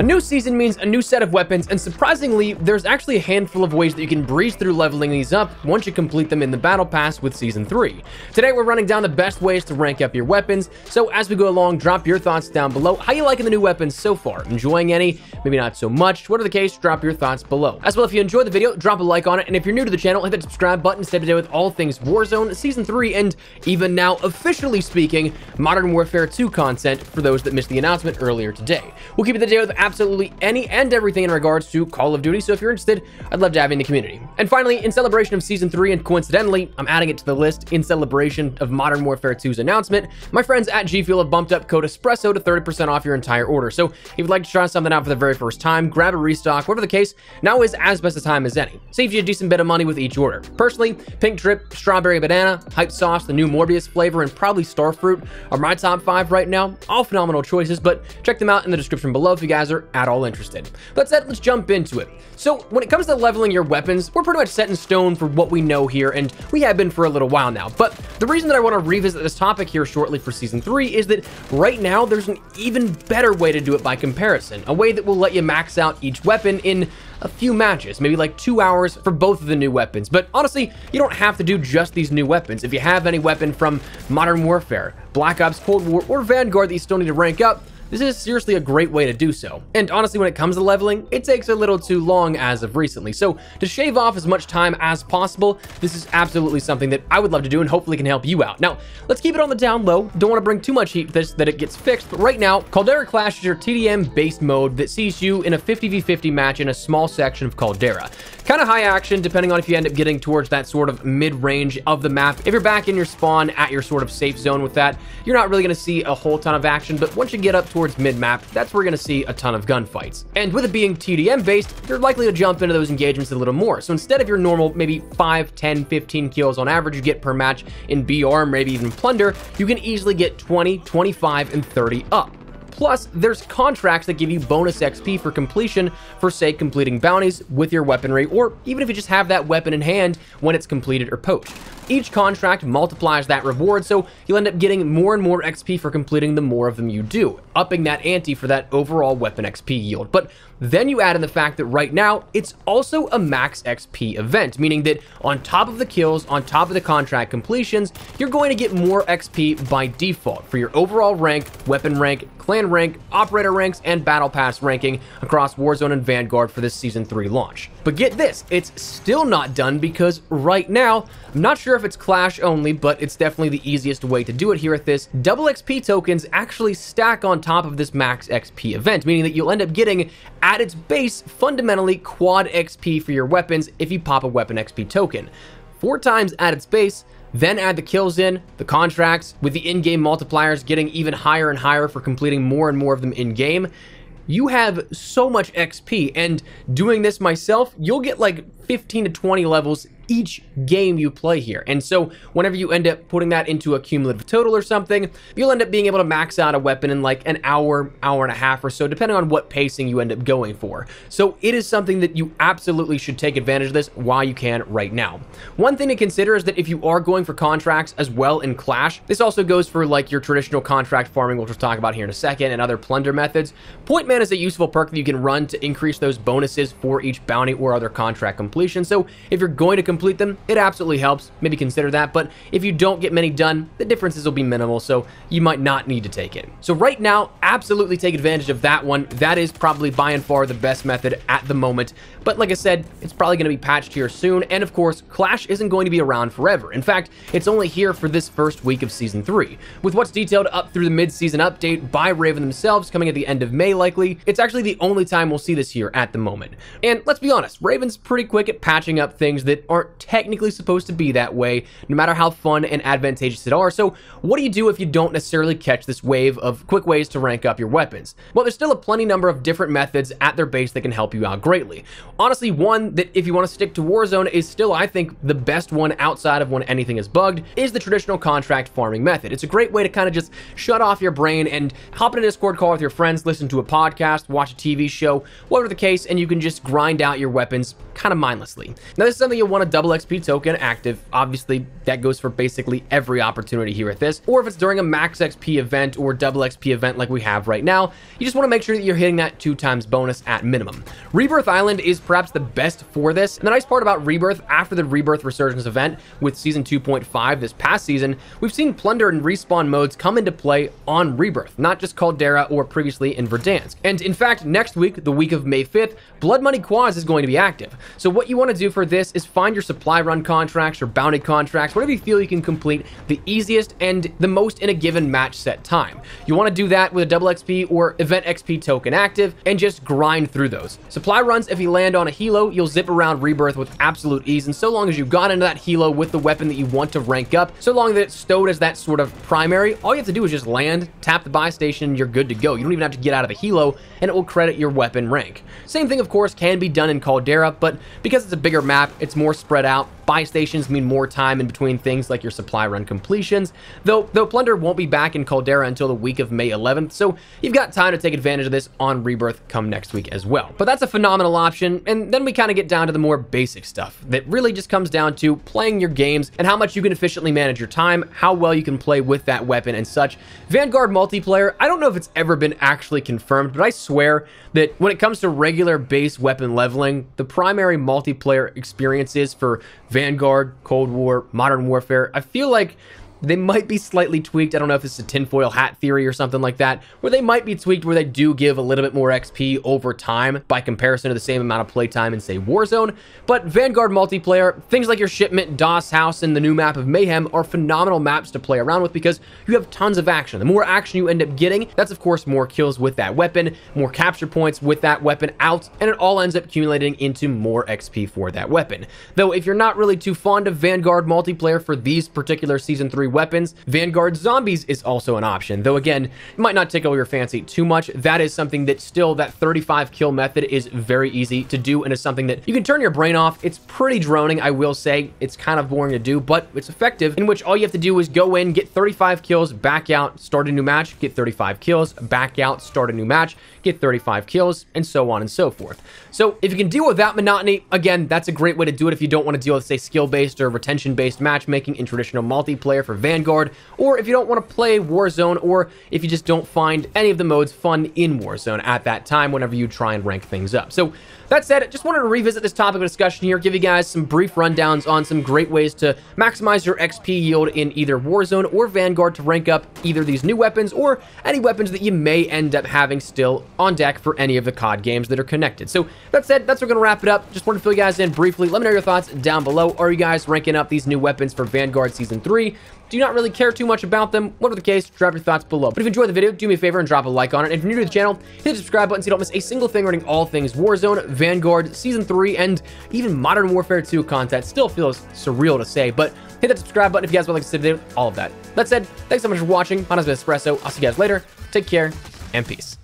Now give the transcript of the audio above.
A new season means a new set of weapons, and surprisingly, there's actually a handful of ways that you can breeze through leveling these up once you complete them in the Battle Pass with Season 3. Today, we're running down the best ways to rank up your weapons, so as we go along, drop your thoughts down below. How you liking the new weapons so far? Enjoying any? Maybe not so much? Whatever the case, drop your thoughts below. As well, if you enjoyed the video, drop a like on it, and if you're new to the channel, hit that subscribe button to stay up to date with all things Warzone, Season 3, and even now, officially speaking, Modern Warfare 2 content for those that missed the announcement earlier today. We'll keep it the day with absolutely any and everything in regards to Call of Duty, so if you're interested, I'd love to have you in the community. And finally, in celebration of Season 3, and coincidentally, I'm adding it to the list in celebration of Modern Warfare 2's announcement, my friends at G Fuel have bumped up code ESPRESSO to 30% off your entire order. So if you'd like to try something out for the very first time, grab a restock, whatever the case, now is as best a time as any. Saves you a decent bit of money with each order. Personally, Pink Drip, Strawberry Banana, Hype Sauce, the new Morbius flavor, and probably Starfruit are my top five right now. All phenomenal choices, but check them out in the description below if you guys are at all interested. That said, let's jump into it. So when it comes to leveling your weapons, we're pretty much set in stone for what we know here, and we have been for a little while now. But the reason that I want to revisit this topic here shortly for Season 3 is that right now there's an even better way to do it by comparison, a way that will let you max out each weapon in a few matches, maybe like two hours for both of the new weapons. But honestly, you don't have to do just these new weapons. If you have any weapon from Modern Warfare, Black Ops Cold War, or Vanguard that you still need to rank up, this is seriously a great way to do so. And honestly, when it comes to leveling, it takes a little too long as of recently. So to shave off as much time as possible, this is absolutely something that I would love to do and hopefully can help you out. Now, let's keep it on the down low. Don't want to bring too much heat this that it gets fixed, but right now, Caldera Clash is your TDM-based mode that sees you in a 50v50 match in a small section of Caldera. Kind of high action, depending on if you end up getting towards that sort of mid-range of the map. If you're back in your spawn at your sort of safe zone with that, you're not really going to see a whole ton of action, but once you get up towards mid-map, that's where you're going to see a ton of gunfights. And with it being TDM based, you're likely to jump into those engagements a little more. So instead of your normal maybe 5, 10, 15 kills on average you get per match in BR, maybe even Plunder, you can easily get 20, 25, and 30 up. Plus, there's contracts that give you bonus XP for completion for, say, completing bounties with your weaponry, or even if you just have that weapon in hand when it's completed or poached. Each contract multiplies that reward, so you'll end up getting more and more XP for completing the more of them you do, upping that ante for that overall weapon XP yield. But then you add in the fact that right now, it's also a max XP event, meaning that on top of the kills, on top of the contract completions, you're going to get more XP by default for your overall rank, weapon rank, clan rank, operator ranks, and battle pass ranking across Warzone and Vanguard for this Season 3 launch. But get this, it's still not done because right now, I'm not sure if it's Clash only, but it's definitely the easiest way to do it here at this. Double XP tokens actually stack on top of this max XP event, meaning that you'll end up getting at its base, fundamentally quad XP for your weapons if you pop a weapon XP token. Four times at its base, then add the kills in, the contracts, with the in-game multipliers getting even higher and higher for completing more and more of them in-game. You have so much XP, and doing this myself, you'll get like 15 to 20 levels each game you play here. And so whenever you end up putting that into a cumulative total or something, you'll end up being able to max out a weapon in like an hour, hour and a half or so, depending on what pacing you end up going for. So it is something that you absolutely should take advantage of this while you can right now. One thing to consider is that if you are going for contracts as well in Clash, this also goes for like your traditional contract farming, which we'll talk about here in a second, and other plunder methods. Point Man is a useful perk that you can run to increase those bonuses for each bounty or other contract completion. So if you're going to complete them, it absolutely helps. Maybe consider that. But if you don't get many done, the differences will be minimal, so you might not need to take it. So right now, absolutely take advantage of that one. That is probably by and far the best method at the moment. But like I said, it's probably going to be patched here soon. And of course, Clash isn't going to be around forever. In fact, it's only here for this first week of Season 3. With what's detailed up through the mid-season update by Raven themselves coming at the end of May likely, it's actually the only time we'll see this here at the moment. And let's be honest, Raven's pretty quick at patching up things that aren't technically supposed to be that way, no matter how fun and advantageous it are. So what do you do if you don't necessarily catch this wave of quick ways to rank up your weapons? Well, there's still a plenty number of different methods at their base that can help you out greatly. Honestly, one that if you want to stick to Warzone is still, I think, the best one outside of when anything is bugged is the traditional contract farming method. It's a great way to kind of just shut off your brain and hop in a Discord call with your friends, listen to a podcast, watch a TV show, whatever the case, and you can just grind out your weapons kind of mindlessly. Now, this is something you'll want to double XP token active. Obviously, that goes for basically every opportunity here at this. Or if it's during a max XP event or double XP event like we have right now, you just want to make sure that you're hitting that two times bonus at minimum. Rebirth Island is perhaps the best for this. And the nice part about Rebirth, after the Rebirth Resurgence event with Season 2.5 this past season, we've seen Plunder and Respawn modes come into play on Rebirth, not just Caldera or previously in Verdansk. And in fact, next week, the week of May 5th, Blood Money Quads is going to be active. So what you want to do for this is find your supply run contracts or bounty contracts, whatever you feel you can complete the easiest and the most in a given match set time. You want to do that with a double XP or event XP token active and just grind through those. Supply runs, if you land on a helo, you'll zip around Rebirth with absolute ease. And so long as you've got into that helo with the weapon that you want to rank up, so long that it's stowed as that sort of primary, all you have to do is just land, tap the buy station, you're good to go. You don't even have to get out of the helo and it will credit your weapon rank. Same thing, of course, can be done in Caldera, but because it's a bigger map, it's more spread out. Buy stations mean more time in between things like your supply run completions, though, though Plunder won't be back in Caldera until the week of May 11th, so you've got time to take advantage of this on Rebirth come next week as well. But that's a phenomenal option, and then we kind of get down to the more basic stuff that really just comes down to playing your games and how much you can efficiently manage your time, how well you can play with that weapon and such. Vanguard multiplayer, I don't know if it's ever been actually confirmed, but I swear that when it comes to regular base weapon leveling, the primary multiplayer experiences for Vanguard, Cold War, Modern Warfare, I feel like they might be slightly tweaked. I don't know if it's a tinfoil hat theory or something like that, where they might be tweaked where they do give a little bit more XP over time by comparison to the same amount of playtime in, say, Warzone. But Vanguard multiplayer, things like your Shipment, Das Haus, and the new map of Mayhem are phenomenal maps to play around with because you have tons of action. The more action you end up getting, that's of course more kills with that weapon, more capture points with that weapon out, and it all ends up accumulating into more XP for that weapon. Though if you're not really too fond of Vanguard multiplayer for these particular Season 3 weapons, Vanguard Zombies is also an option, though again, it might not tickle your fancy too much. That is something that still, that 35 kill method is very easy to do and is something that you can turn your brain off. It's pretty droning, I will say. It's kind of boring to do, but it's effective, in which all you have to do is go in, get 35 kills, back out, start a new match, get 35 kills, back out, start a new match, get 35 kills, and so on and so forth. So if you can deal with that monotony, again, that's a great way to do it if you don't want to deal with, say, skill-based or retention-based matchmaking in traditional multiplayer for Vanguard, or if you don't want to play Warzone, or if you just don't find any of the modes fun in Warzone at that time whenever you try and rank things up. So that said, just wanted to revisit this topic of discussion here, give you guys some brief rundowns on some great ways to maximize your XP yield in either Warzone or Vanguard to rank up either these new weapons or any weapons that you may end up having still on deck for any of the COD games that are connected. So that said, that's we're going to wrap it up. Just wanted to fill you guys in briefly. Let me know your thoughts down below. Are you guys ranking up these new weapons for Vanguard Season 3? Do not really care too much about them? Whatever the case, drop your thoughts below. But if you enjoyed the video, do me a favor and drop a like on it. And if you're new to the channel, hit the subscribe button so you don't miss a single thing regarding all things Warzone, Vanguard, Season 3, and even Modern Warfare 2 content. Still feels surreal to say, but hit that subscribe button if you guys would like to see video, all of that. That said, thanks so much for watching. My name is Espresso. I'll see you guys later. Take care, and peace.